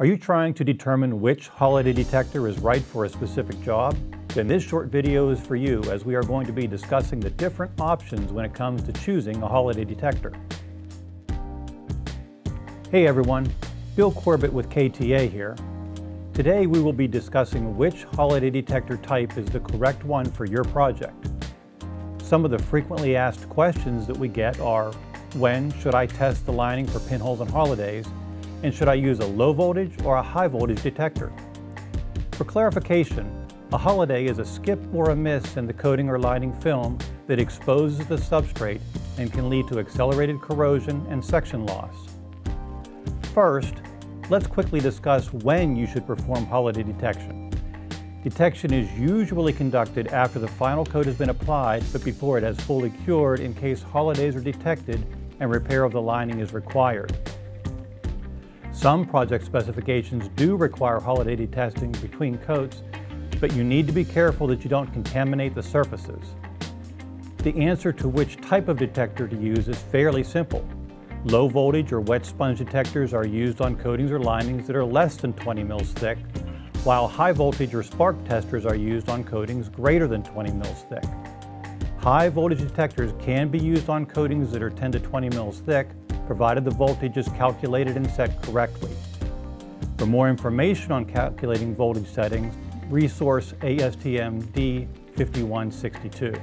Are you trying to determine which holiday detector is right for a specific job? Then this short video is for you as we are going to be discussing the different options when it comes to choosing a holiday detector. Hey everyone, Bill Corbett with KTA here. Today we will be discussing which holiday detector type is the correct one for your project. Some of the frequently asked questions that we get are, when should I test the lining for pinholes on holidays and should I use a low voltage or a high voltage detector? For clarification, a holiday is a skip or a miss in the coating or lining film that exposes the substrate and can lead to accelerated corrosion and section loss. First, let's quickly discuss when you should perform holiday detection. Detection is usually conducted after the final coat has been applied but before it has fully cured in case holidays are detected and repair of the lining is required. Some project specifications do require holiday testing between coats, but you need to be careful that you don't contaminate the surfaces. The answer to which type of detector to use is fairly simple. Low voltage or wet sponge detectors are used on coatings or linings that are less than 20 mils thick, while high voltage or spark testers are used on coatings greater than 20 mils thick. High voltage detectors can be used on coatings that are 10 to 20 mils thick, provided the voltage is calculated and set correctly. For more information on calculating voltage settings, resource ASTM D5162.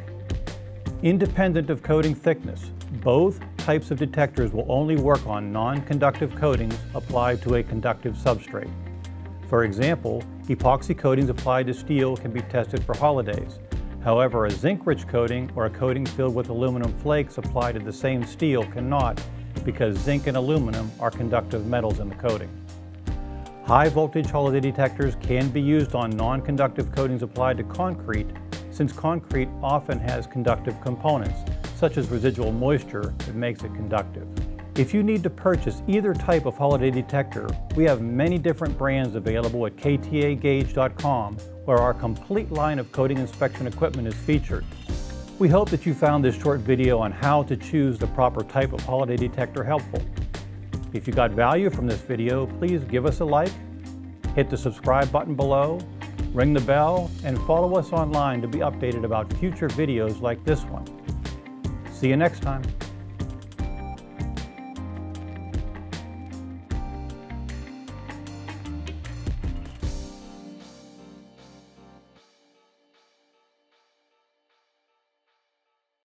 Independent of coating thickness, both types of detectors will only work on non-conductive coatings applied to a conductive substrate. For example, epoxy coatings applied to steel can be tested for holidays. However, a zinc-rich coating or a coating filled with aluminum flakes applied to the same steel cannot because zinc and aluminum are conductive metals in the coating. High voltage holiday detectors can be used on non-conductive coatings applied to concrete since concrete often has conductive components, such as residual moisture that makes it conductive. If you need to purchase either type of holiday detector, we have many different brands available at ktagage.com where our complete line of coating inspection equipment is featured. We hope that you found this short video on how to choose the proper type of holiday detector helpful. If you got value from this video, please give us a like, hit the subscribe button below, ring the bell, and follow us online to be updated about future videos like this one. See you next time.